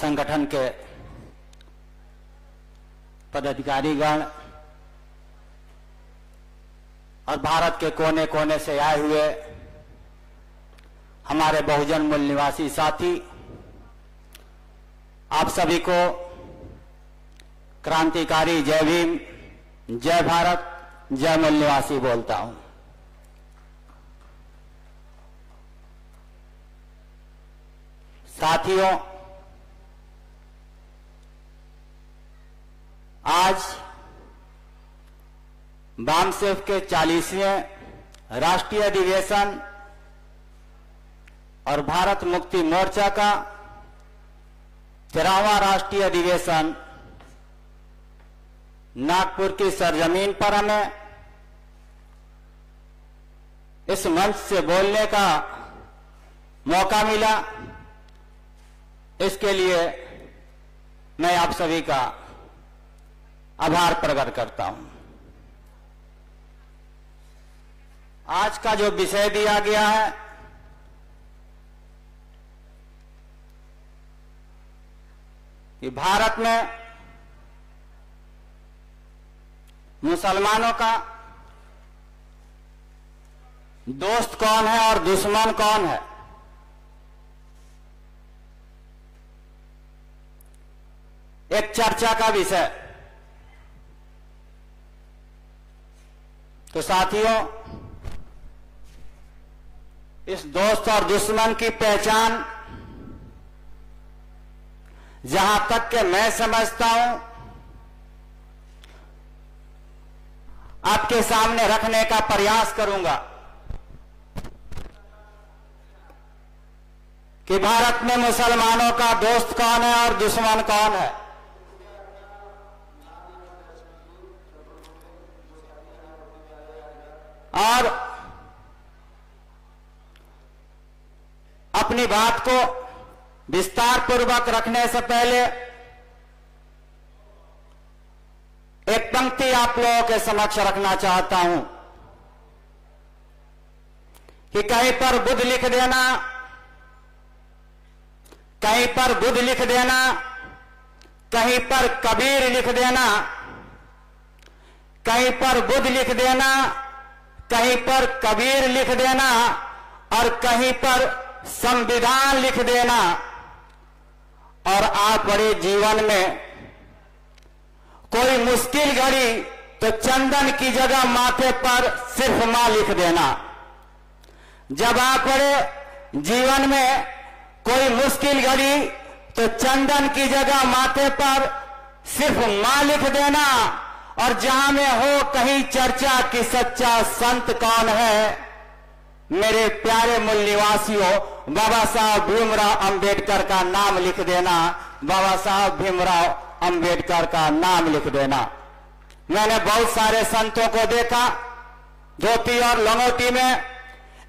संगठन के पदाधिकारीगण और भारत के कोने कोने से आए हुए हमारे बहुजन मूल निवासी साथी, आप सभी को क्रांतिकारी जय भीम, जय भारत, जय मूल निवासी बोलता हूँ। साथियों आज बामसेफ के चालीसवें राष्ट्रीय अधिवेशन और भारत मुक्ति मोर्चा का तेरहवा राष्ट्रीय अधिवेशन नागपुर की सरजमीन पर हमें इस मंच से बोलने का मौका मिला। इसके लिए मैं आप सभी का आभार प्रकट करता हूँ। आज का जो विषय दिया गया है, कि भारत में मुसलमानों का दोस्त कौन है और दुश्मन कौन है? एक चर्चा का विषय। तो साथियों, इस दोस्त और दुश्मन की पहचान जहाँ तक के मैं समझता हूँ, आपके सामने रखने का प्रयास करूँगा कि भारत में मुसलमानों का दोस्त कौन है और दुश्मन कौन है। और अपनी बात को विस्तार पूर्वक रखने से पहले एक पंक्ति आप लोगों के समक्ष रखना चाहता हूँ कि कहीं पर बुद्ध लिख देना, कहीं पर बुद्ध लिख देना, कहीं पर कबीर लिख देना, कहीं पर बुद्ध लिख देना कहीं पर कबीर लिख देना और कहीं पर संविधान लिख देना। और आप बड़े जीवन में कोई मुश्किल घड़ी तो चंदन की जगह माथे पर सिर्फ़ माँ लिख देना। जब आप बड़े जीवन में कोई मुश्किल घड़ी तो चंदन की जगह माथे पर सिर्फ़ माँ लिख देना। और जहाँ में हो, कहीं चर्चा की सच्चा संत कौन है? मेरे प्यारे मूल निवासियों, बाबा साहब भीमराव अंबेडकर का नाम लिख देना। बाबा साहब भीमराव अंबेडकर का नाम लिख देना। मैंने बहुत सारे संतों को देखा, धोती और लंगोटी में,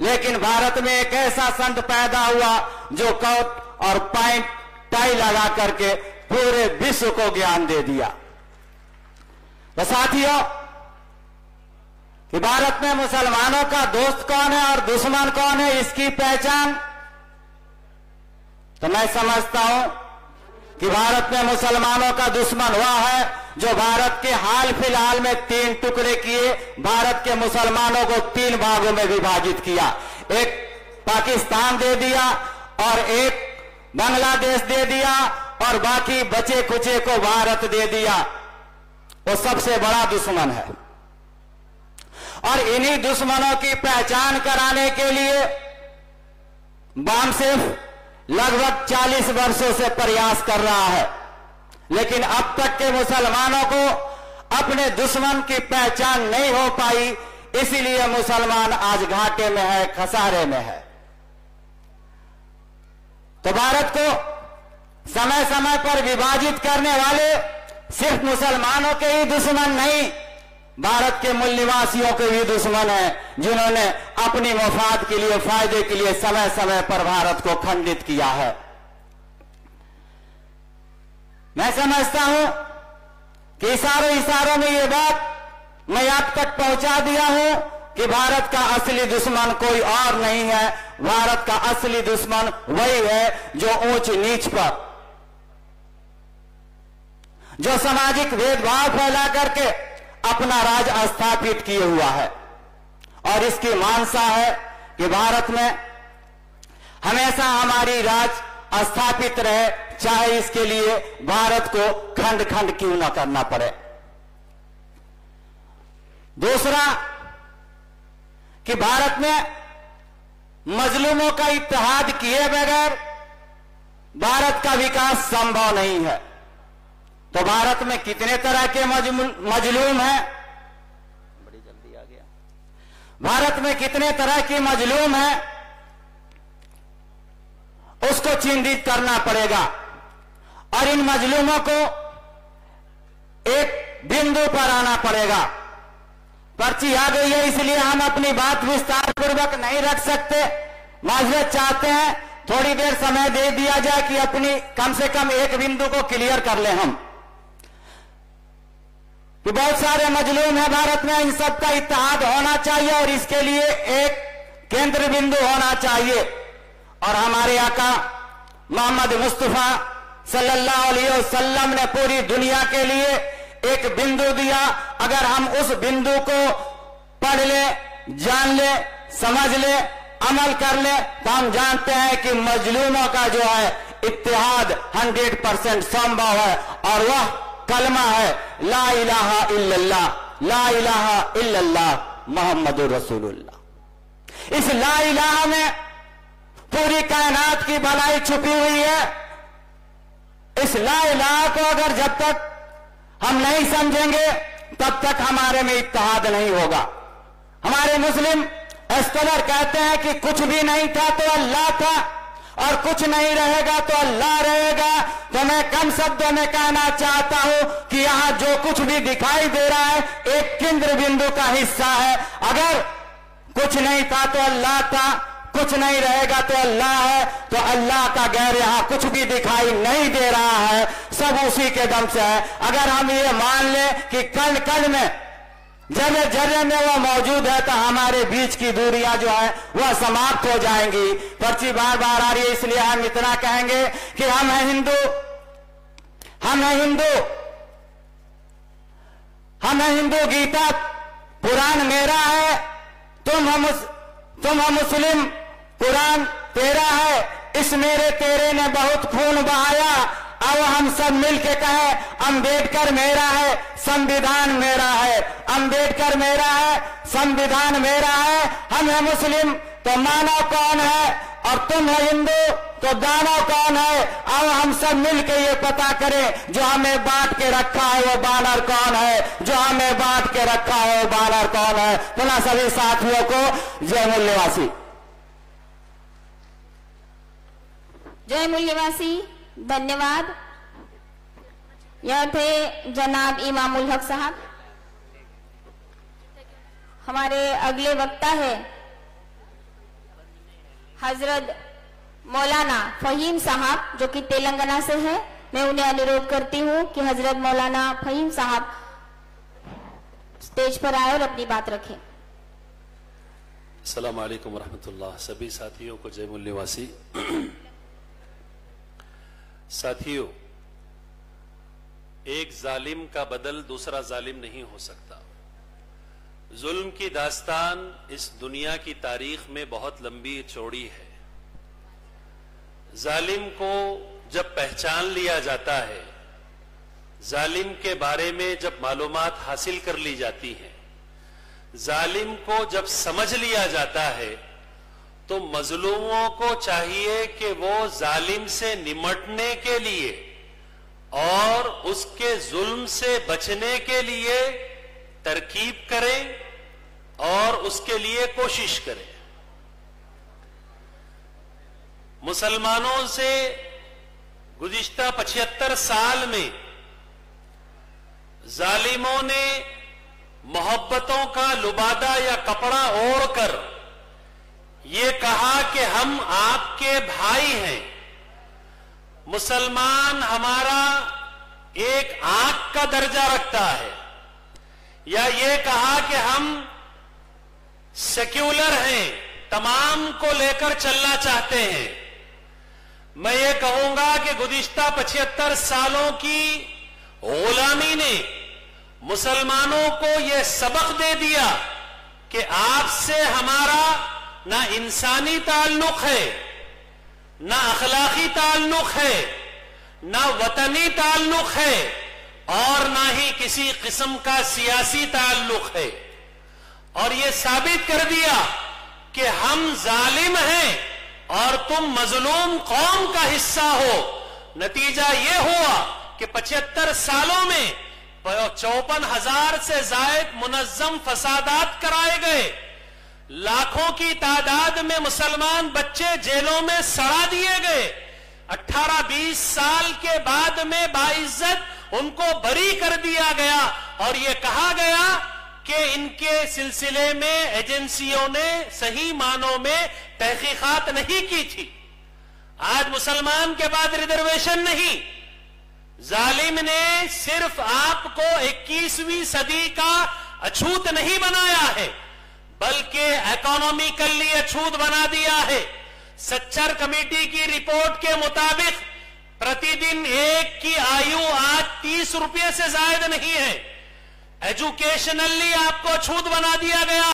लेकिन भारत में एक ऐसा संत पैदा हुआ जो कोट और पैंट, टाई लगा करके पूरे विश्व को ज्ञान दे दिया। तो साथियों, कि भारत में मुसलमानों का दोस्त कौन है और दुश्मन कौन है, इसकी पहचान? तो मैं समझता हूँ कि भारत में मुसलमानों का दुश्मन हुआ है जो भारत के हाल फ़िलहाल में तीन टुकड़े किए, भारत के मुसलमानों को तीन भागों में विभाजित किया। एक पाकिस्तान दे दिया और एक बांग्लादेश दे दिया और बाकी बचे कुचे को भारत दे दिया। वो सबसे बड़ा दुश्मन है। और इन्हीं दुश्मनों की पहचान कराने के लिए बाम सिर्फ़ लगभग 40 वर्षों से प्रयास कर रहा है। लेकिन अब तक के मुसलमानों को अपने दुश्मन की पहचान नहीं हो पाई, इसीलिए मुसलमान आज घाटे में है, खसारे में है। तो भारत को समय समय पर विभाजित करने वाले सिर्फ़ मुसलमानों के ही दुश्मन नहीं, भारत के मूल निवासियों के भी दुश्मन है, जिन्होंने अपनी मफाद के लिए, फ़ायदे के लिए समय समय पर भारत को खंडित किया है। मैं समझता हूँ कि इशारों इशारों में यह बात मैं आप तक पहुँचा दिया हूँ कि भारत का असली दुश्मन कोई और नहीं है। भारत का असली दुश्मन वही है जो ऊंच नीच पर जो सामाजिक भेदभाव फैला करके अपना राज स्थापित किए हुआ है। और इसकी मानसा है कि भारत में हमेशा हमारी राज स्थापित रहे, चाहे इसके लिए भारत को खंड खंड क्यों न करना पड़े। दूसरा, कि भारत में मजलूमों का इतिहाद किए बगैर भारत का विकास संभव नहीं है। तो भारत में कितने तरह के मजलूम हैं? बड़ी जल्दी आ गया। भारत में कितने तरह के मजलूम हैं? उसको चिन्हित करना पड़ेगा। और इन मजलूमों को एक बिंदु पर आना पड़ेगा। पर्ची आ गई है इसलिए हम अपनी बात विस्तार पूर्वक नहीं रख सकते। माजरत चाहते हैं थोड़ी देर समय दे दिया जाए कि अपनी कम से कम एक बिंदु को क्लियर कर ले हम। कि बहुत सारे मजलूम है भारत में, इन सब का इतिहाद होना चाहिए और इसके लिए एक केंद्र बिंदु होना चाहिए। और हमारे आका मोहम्मद मुस्तफ़ा सल्लल्लाहु अलैहि वसल्लम ने पूरी दुनिया के लिए एक बिंदु दिया। अगर हम उस बिंदु को पढ़ ले, जान ले, समझ ले, अमल कर ले तो हम जानते हैं कि मजलूमों का जो है इतिहाद 100 परसेंट संभव है और वह कलमा है, ला इलाहा इल्लल्लाह, ला इलाहा इल्लल्लाह मोहम्मद रसूलुल्लाह। इस ला इलाहा में पूरी कायनात की भलाई छुपी हुई है। इस ला इलाहा को अगर जब तक हम नहीं समझेंगे, तब तक हमारे में इत्तेहाद नहीं होगा। हमारे मुस्लिम स्कॉलर कहते हैं कि कुछ भी नहीं था तो अल्लाह था। और कुछ नहीं रहेगा तो अल्लाह रहेगा। तो मैं कम शब्दों में कहना चाहता हूँ कि यहाँ जो कुछ भी दिखाई दे रहा है, एक केंद्र बिंदु का हिस्सा है। अगर कुछ नहीं था तो अल्लाह था, कुछ नहीं रहेगा तो अल्लाह है। तो अल्लाह का गैर यहाँ कुछ भी दिखाई नहीं दे रहा है। सब उसी के दम से है। अगर हम ये मान लें कि कल कल में जर्रे जर्रे में वो मौजूद है तो हमारे बीच की दूरियाँ जो है, वह समाप्त हो जाएँगी। पर्ची बार बार आ रही है, इसलिए हम इतना कहेंगे कि हम हैं हिंदू। हम हैं हिंदू। हम हैं हिंदू गीता। पुराण मेरा है, तुम हम तुम हम मुस्लिम। कुरान तेरा है, इस मेरे तेरे ने बहुत खून बहाया। अब हम सब मिल के कहे, अंबेडकर मेरा है, संविधान मेरा है। अंबेडकर मेरा है, संविधान मेरा है। हम है मुस्लिम तो मानव कौन है? और तुम है हिंदू तो दानव कौन है? अब हम सब मिल के ये पता करें, जो हमें बांट के रखा है वो बानर कौन है? जो हमें बांट के रखा है वो बानर कौन है? पुनः सभी साथियों को, जय मूल्यवासी। जय मूल्यवासी। धन्यवाद। यह थे जनाब इमामुल हक साहब। हमारे अगले वक्ता है हज़रत मौलाना फहीम साहब, जो कि तेलंगाना से है। मैं उन्हें अनुरोध करती हूँ कि हज़रत मौलाना फहीम साहब स्टेज पर आए और अपनी बात रखें। अस्सलाम वालेकुम रहमतुल्लाह सभी साथियों को जय मूल्यवासी साथियों, एक जालिम का बदल दूसरा जालिम नहीं हो सकता। जुल्म की दास्तान इस दुनिया की तारीख में बहुत लंबी चौड़ी है। जालिम को जब पहचान लिया जाता है, जालिम के बारे में जब मालूम हासिल कर ली जाती है, जालिम को जब समझ लिया जाता है तो मजलूमों को चाहिए कि वो जालिम से निमटने के लिए और उसके जुल्म से बचने के लिए तरकीब करें और उसके लिए कोशिश करें। मुसलमानों से गुजिश्ता पचहत्तर साल में जालिमों ने मोहब्बतों का लुबादा या कपड़ा ओढ़कर ये कहा कि हम आपके भाई हैं। मुसलमान हमारा एक आँख का दर्जा रखता है। या ये कहा कि हम सेक्युलर हैं, तमाम को लेकर चलना चाहते हैं। मैं ये कहूँगा कि गुदिश्ता पचहत्तर सालों की गुलामी ने मुसलमानों को यह सबक दे दिया कि आपसे हमारा ना इंसानी ताल्लुक है, ना अखलाकी ताल्लुक है, ना वतनी ताल्लुक है, और ना ही किसी किस्म का सियासी ताल्लुक है। और यह साबित कर दिया कि हम जालिम हैं और तुम मजलूम कौम का हिस्सा हो। नतीजा यह हुआ कि पचहत्तर सालों में चौपन हज़ार से जायद मुनजम फसादात कराए गए। लाखों की तादाद में मुसलमान बच्चे जेलों में सड़ा दिए गए। 18-20 साल के बाद में बाइज्जत उनको बरी कर दिया गया और यह कहा गया कि इनके सिलसिले में एजेंसियों ने सही मानों में तहकीकात नहीं की थी। आज मुसलमान के बाद रिजर्वेशन नहीं। जालिम ने सिर्फ़ आपको 21वीं सदी का अछूत नहीं बनाया है। बल्कि इकोनॉमिकली अछूत बना दिया है। सच्चर कमेटी की रिपोर्ट के मुताबिक प्रतिदिन एक की आयु आज तीस रुपये से ज़्यादा नहीं है। एजुकेशनली आपको छूत बना दिया गया।